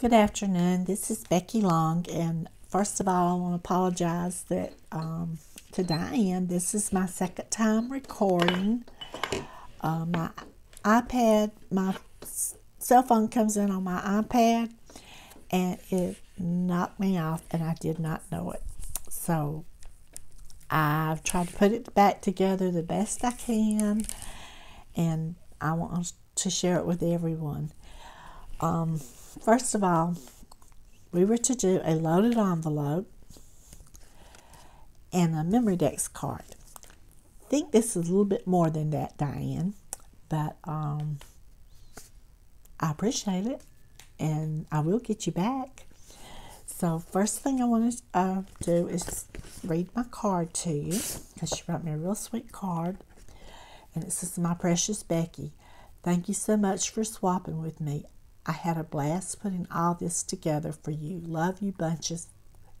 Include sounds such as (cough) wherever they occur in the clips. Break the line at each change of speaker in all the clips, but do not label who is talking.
Good afternoon. This is Becky Long, and first of all, I want to apologize that um, to Diane. This is my second time recording. Uh, my iPad, my cell phone comes in on my iPad, and it knocked me off, and I did not know it. So I've tried to put it back together the best I can, and I want to share it with everyone. Um, First of all, we were to do a loaded envelope and a Memorydex card. I think this is a little bit more than that, Diane, but um, I appreciate it and I will get you back. So, first thing I want to uh, do is read my card to you because she wrote me a real sweet card. And it says, My precious Becky, thank you so much for swapping with me. I had a blast putting all this together for you. Love you bunches.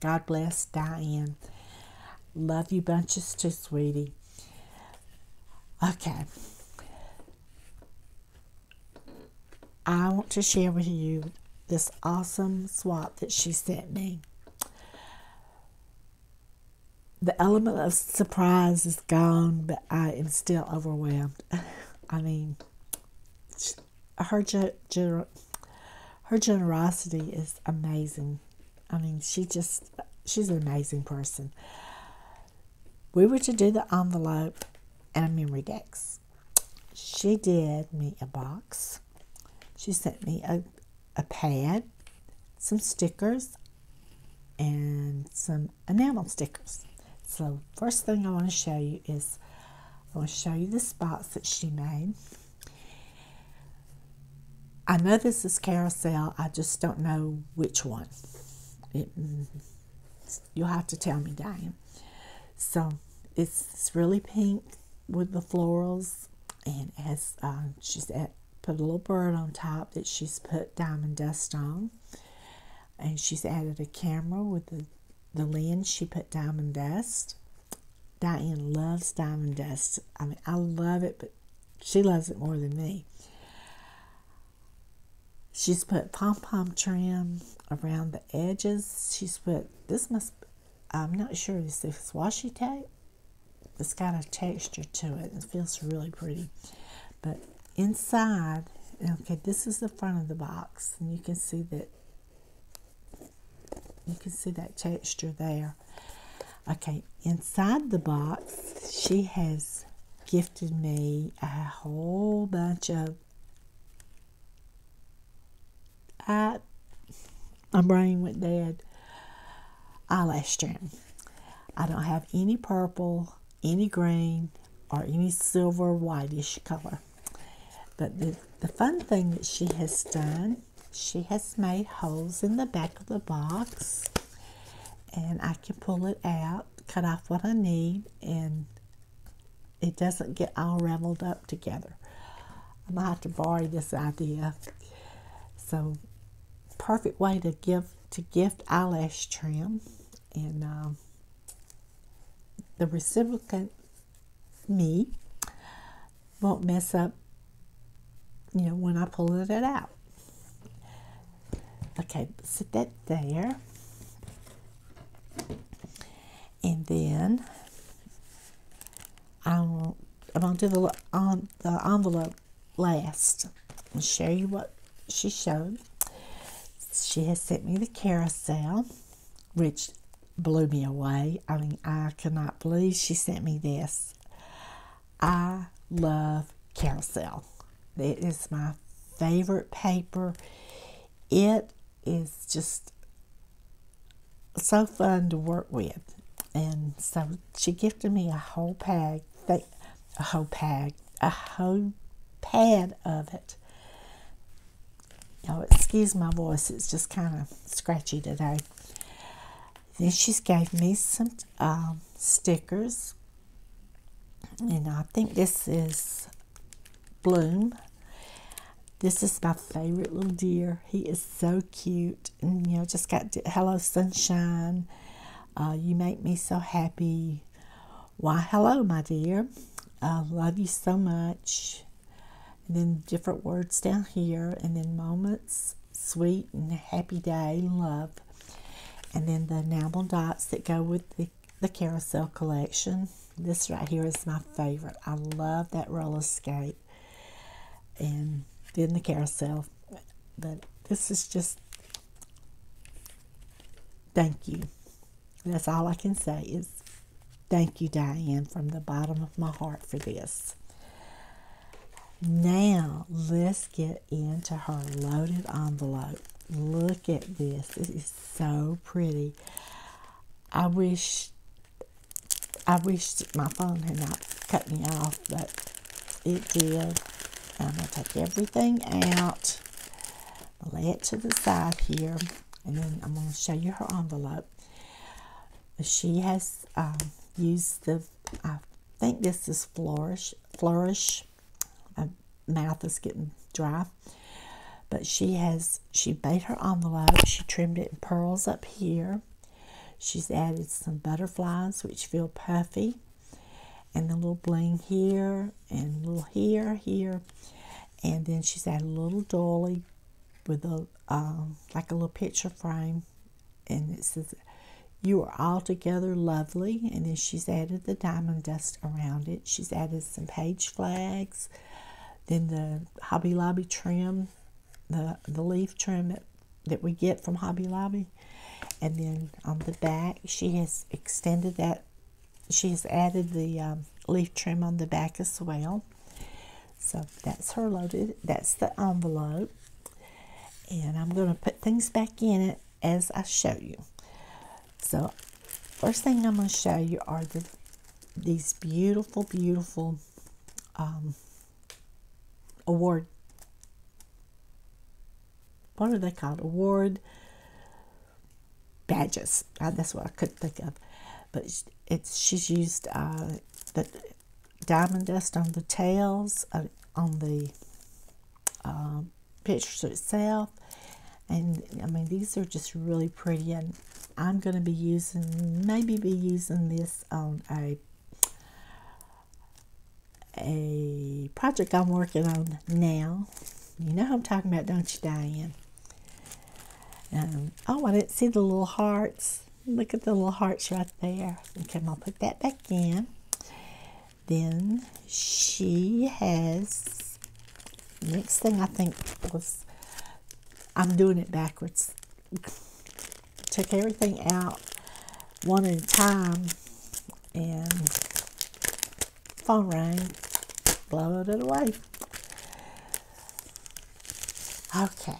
God bless Diane. Love you bunches too, sweetie. Okay. I want to share with you this awesome swap that she sent me. The element of surprise is gone, but I am still overwhelmed. (laughs) I mean, her ge- her generosity is amazing. I mean, she just she's an amazing person. We were to do the envelope and a Memorydex. She did me a box. She sent me a, a pad, some stickers, and some enamel stickers. So first thing I want to show you is I want to show you the spots that she made. I know this is carousel, I just don't know which one. It, you'll have to tell me, Diane. So it's, really pink with the florals, and as uh, she's at, put a little bird on top that she's put diamond dust on, and she's added a camera with the the lens. She put diamond dust. Diane loves diamond dust. I mean, I love it, but she loves it more than me. She's put pom pom trim around the edges. She's put this must. I'm not sure this is washi tape. It's got a texture to it. It feels really pretty. But inside, okay, this is the front of the box, and you can see that. You can see that texture there. Okay, inside the box, she has gifted me a whole bunch of I, my brain went dead. Eyelash trim. I don't have any purple, any green, or any silver whitish color. But the, the fun thing that she has done, she has made holes in the back of the box. And I can pull it out, cut off what I need, and it doesn't get all raveled up together. I might have to borrow this idea. So perfect way to give to gift eyelash trim. And um, the recipient me won't mess up you know when I pull it out. Okay set that there. And then I'll, I'm to do the, on, the envelope last and show you what she showed she has sent me the carousel, which blew me away. I mean, I cannot believe she sent me this. I love carousel. It is my favorite paper. It is just so fun to work with. And so she gifted me a whole pad, a whole pad, a whole pad of it. Oh, excuse my voice, it's just kind of scratchy today. Then she's gave me some um, stickers, and I think this is Bloom. This is my favorite little deer. He is so cute, and you know, just got hello sunshine. Uh, you make me so happy. Why, hello, my dear. I love you so much and then different words down here, and then moments sweet and happy day, love. And then the enamel dots that go with the, the carousel collection. This right here is my favorite. I love that roller skate. And then the carousel. But this is just thank you. That's all I can say is thank you, Diane, from the bottom of my heart for this. Now, let's get into her loaded envelope. Look at this. It is so pretty. I wish I wish my phone had not cut me off, but it did. I'm going to take everything out, lay it to the side here, and then I'm going to show you her envelope. She has um, used the, I think this is Flourish, Flourish. Mouth is getting dry. But she has, she made her envelope. She trimmed it in pearls up here. She's added some butterflies, which feel puffy. And a little bling here, and a little here, here. And then she's added a little dolly with a, um, like a little picture frame. And it says, you are altogether lovely. And then she's added the diamond dust around it. She's added some page flags. Then the Hobby Lobby trim, the, the leaf trim that, that we get from Hobby Lobby. And then on the back, she has extended that. She has added the um, leaf trim on the back as well. So that's her loaded. That's the envelope. And I'm going to put things back in it as I show you. So first thing I'm going to show you are the these beautiful, beautiful um, award. What are they called? Award badges. Uh, that's what I could think of. But it's she's used uh, the diamond dust on the tails, uh, on the uh, picture itself, and I mean these are just really pretty. And I'm going to be using, maybe be using this on a a project I'm working on now. You know who I'm talking about, don't you, Diane? Um, oh, I didn't see the little hearts. Look at the little hearts right there. Okay, I'll put that back in. Then she has, next thing I think was, I'm doing it backwards. Took everything out one at a time and phone rang, blowed it away. Okay.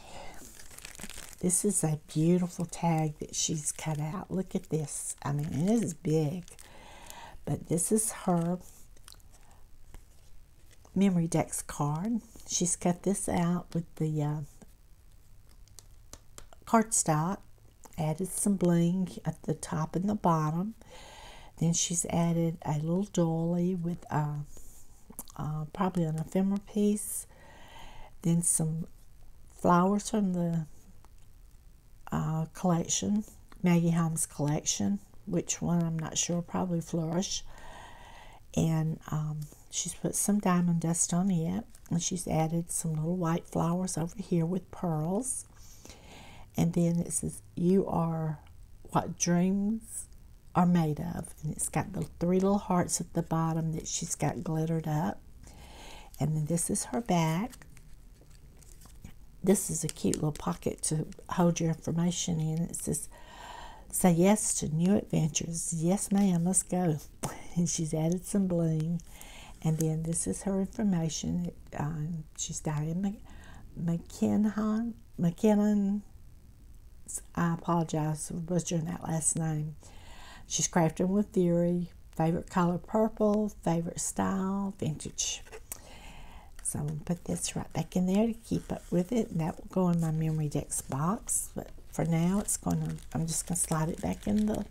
This is a beautiful tag that she's cut out. Look at this. I mean, it is big. But this is her Memorydex card. She's cut this out with the uh, cardstock. Added some bling at the top and the bottom. Then she's added a little dolly with uh, uh, probably an ephemera piece. Then some flowers from the uh, collection, Maggie Holmes collection. Which one I'm not sure, probably Flourish. And um, she's put some diamond dust on it. And she's added some little white flowers over here with pearls. And then it says, You are what dreams are made of. And it's got the three little hearts at the bottom that she's got glittered up. And then this is her back. This is a cute little pocket to hold your information in. It says, Say yes to new adventures. Yes, ma'am, let's go. (laughs) And she's added some bling. And then this is her information. Um, she's Diane McKinnon. McKinnon. I apologize for butchering that last name. She's crafting with Fury. Favorite color purple. Favorite style vintage. So I'm going to put this right back in there to keep up with it. And that will go in my Memorydex box. But for now, it's going to, I'm just going to slide it back in the,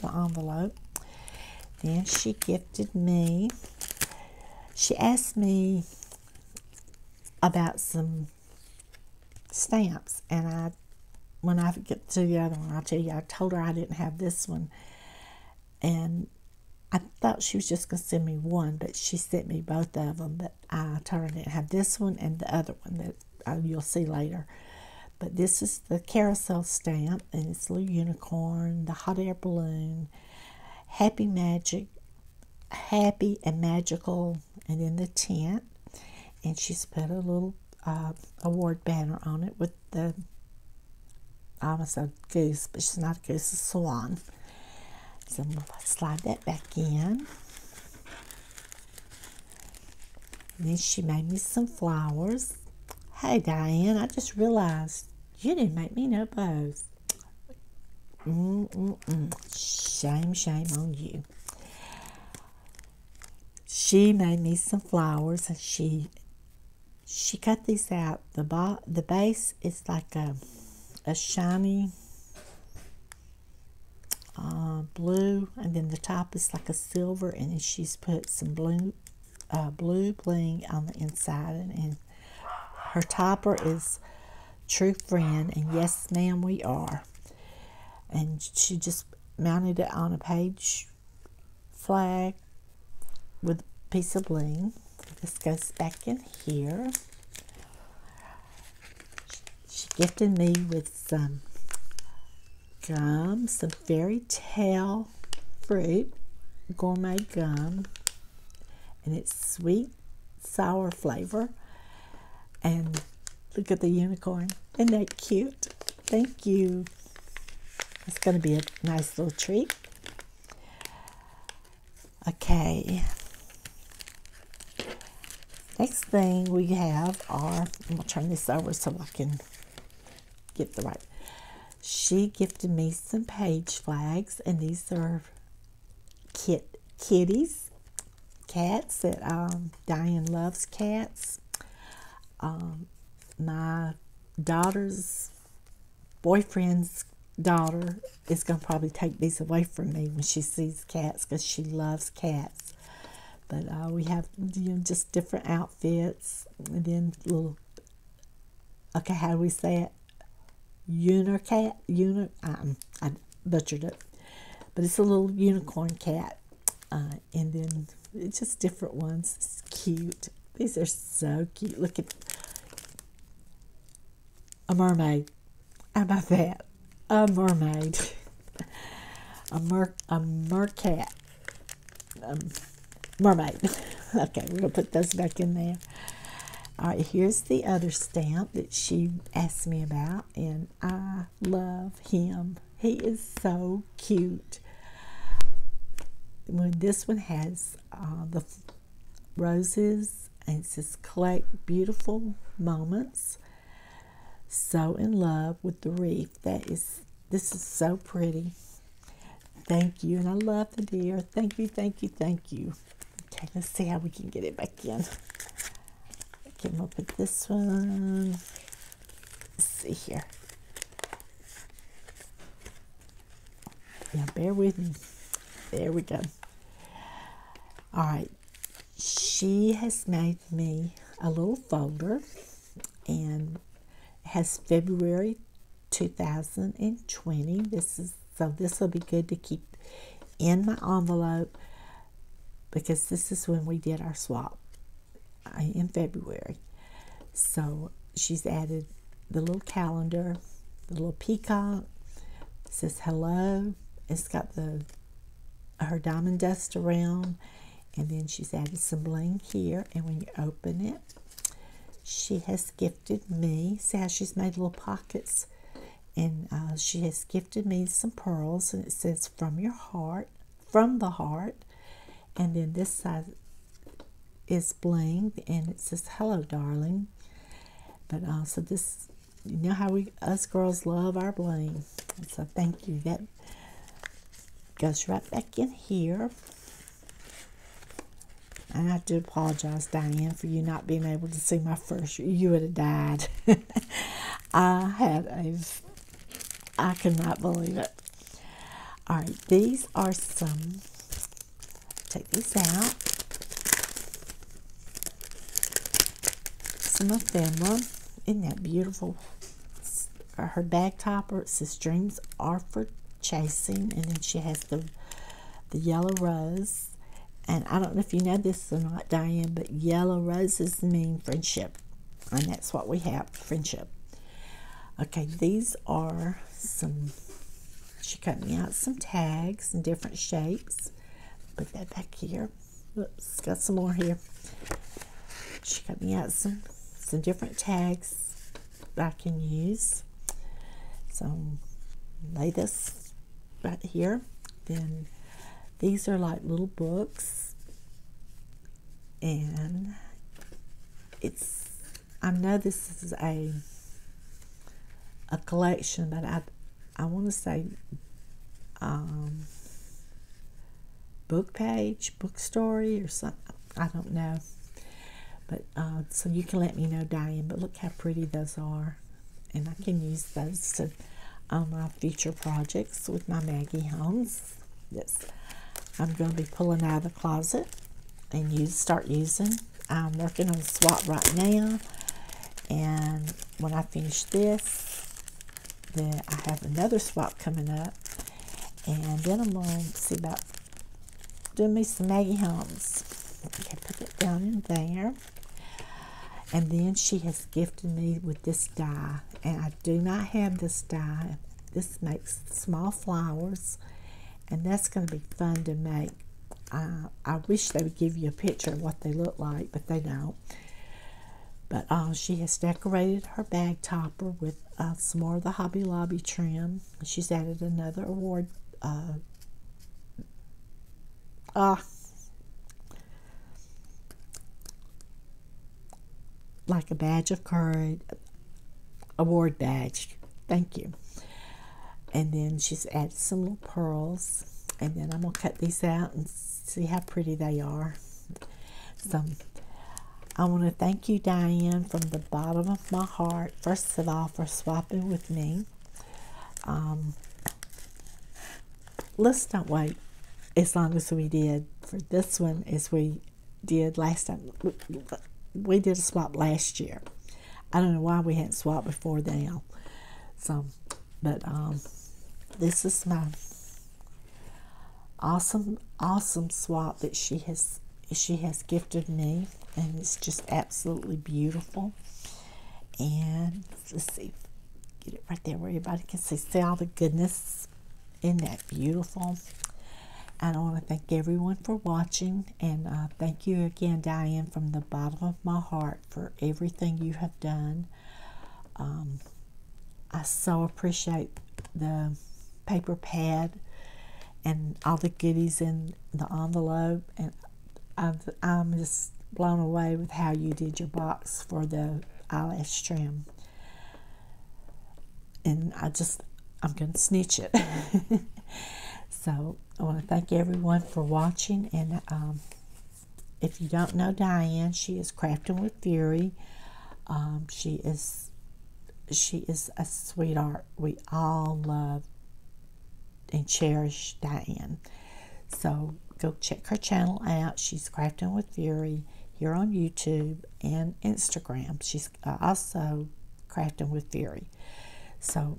the envelope. Then she gifted me, she asked me about some stamps. And I, when I get to the other one, I'll tell you, I told her I didn't have this one. And I thought she was just going to send me one, but she sent me both of them. But I her I didn't have this one and the other one that uh, you'll see later. But this is the carousel stamp, and it's a little unicorn, the hot air balloon, happy magic, happy and magical, and then the tent. And she's put a little uh, award banner on it with the I almost a goose, but she's not a goose, a swan. So I'm going to slide that back in. And then she made me some flowers. Hey, Diane, I just realized you didn't make me no bows. Mm-mm-mm. Shame, shame on you. She made me some flowers and she she cut these out. The bo- the base is like a a shiny blue, and then the top is like a silver, and then she's put some blue uh, blue bling on the inside, and, and her topper is True Friend, and yes, ma'am, we are. And she just mounted it on a page flag with a piece of bling. This goes back in here. She gifted me with some gum, some fairy tale fruit, gourmet gum, and it's sweet, sour flavor. And look at the unicorn. Isn't that cute? Thank you. It's going to be a nice little treat. Okay. Next thing we have are, I'm going to turn this over so I can get the right. She gifted me some page flags, and these are kit kitties, cats that um, Diane loves cats. Um, my daughter's boyfriend's daughter is going to probably take these away from me when she sees cats because she loves cats. But uh, we have you know, just different outfits and then little, okay, how do we say it? Unicat, uni, um, I butchered it, but it's a little unicorn cat. Uh, and then it's just different ones. It's cute. These are so cute. Look at a mermaid. How about that? A mermaid. (laughs) a mer a mercat. Um, mermaid. (laughs) okay, we're gonna put those back in there. All right, here's the other stamp that she asked me about, and I love him. He is so cute. When this one has uh, the roses, and it says collect beautiful moments so in love with the reef. That is, this is so pretty. Thank you. And I love the deer. Thank you, thank you, thank you. Okay, let's see how we can get it back in. Okay, we'll put this one. Let's see here. Yeah, bear with me. There we go. All right. She has made me a little folder and has February 2020. This is so this will be good to keep in my envelope because this is when we did our swap in February. So she's added the little calendar, the little peacock. It says hello. It's got the her diamond dust around, and then she's added some bling here. And when you open it, she has gifted me. See how she's made little pockets. And uh, she has gifted me some pearls, and it says from your heart, from the heart. And then this side is bling, and it says hello, darling. But also, this, you know how we, us girls, love our bling. So thank you. That goes right back in here. And I to apologize, Diane, for you not being able to see my first. You would have died. (laughs) I had a. I cannot believe it. All right, these are some. Take these out. Some ephemera. Isn't that beautiful? Her bag topper. It says "Dreams are for chasing," and then she has the the yellow rose and I don't know if you know this or not, Diane, but yellow roses mean friendship. And that's what we have friendship. Okay, these are some, she cut me out some tags in different shapes. Put that back here. Oops, got some more here. She cut me out some, some different tags that I can use. So lay this right here. Then these are like little books. And it's, I know this is a a collection, but I I want to say um, book page, book story, or something. I don't know. But uh, so you can let me know, Diane. But look how pretty those are, and I can use those to on my future projects with my Maggie Holmes. Yes, I'm going to be pulling out of the closet and use start using. I'm working on swap right now, and when I finish this, then I have another swap coming up. And then I'm going to see about doing me some Maggie Holmes. Okay, put it down in there. And then she has gifted me with this die. And I do not have this die. This makes small flowers. And that's going to be fun to make. Uh, I wish they would give you a picture of what they look like, but they don't. But uh, she has decorated her bag topper with uh, some more of the Hobby Lobby trim. She's added another award. Uh, like a badge of courage, award badge. Thank you. And then she's added some little pearls. And then I'm going to cut these out and see how pretty they are. Some I want to thank you, Diane, from the bottom of my heart, first of all, for swapping with me. Um, let's not wait as long as we did for this one as we did last time. We did a swap last year. I don't know why we hadn't swapped before now. So, but um, this is my awesome, awesome swap that she has she has gifted me and it's just absolutely beautiful. And let's see, get it right there where everybody can see. See all the goodness in that beautiful. I want to thank everyone for watching, and uh, thank you again, Diane, from the bottom of my heart for everything you have done. Um, I so appreciate the paper pad and all the goodies in the envelope, and I'm, I'm just blown away with how you did your box for the eyelash trim. And I just, I'm going to snitch it. (laughs) so I want to thank everyone for watching. And um, if you don't know Diane, she is Crafting with Fury. Um, she is she is a sweetheart. We all love and cherish Diane. So go check her channel out. She's Crafting with Fury here on YouTube and Instagram. She's uh, also Crafting with Fury. So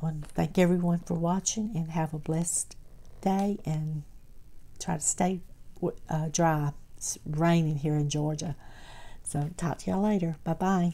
I want to thank everyone for watching and have a blessed day and try to stay uh, dry. It's raining here in Georgia. So talk to y'all later. Bye bye.